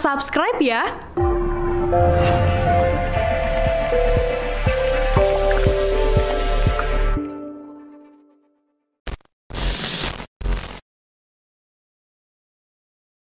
Subscribe ya.